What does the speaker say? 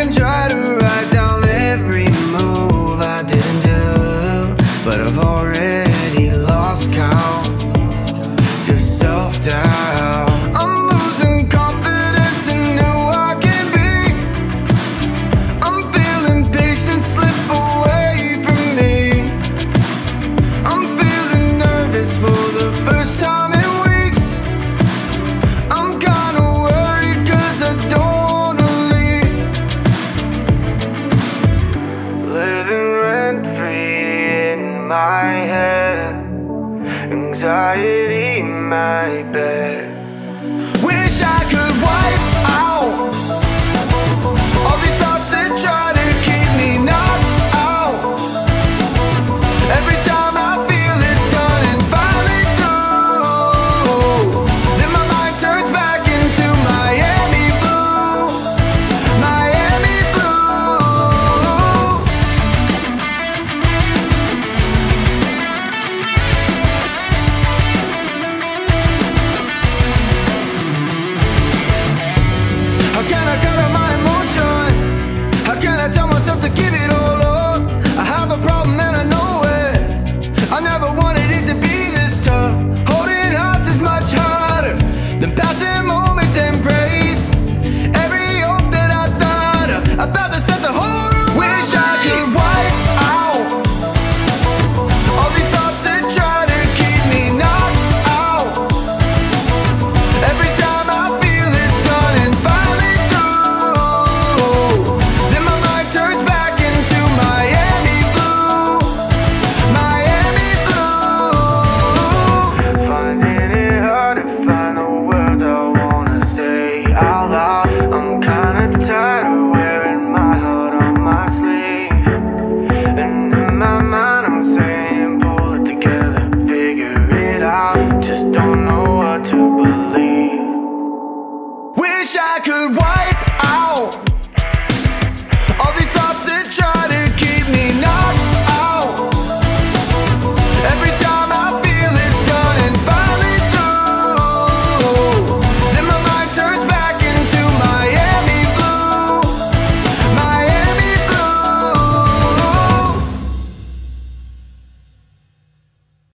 can try to my head, anxiety in my bed.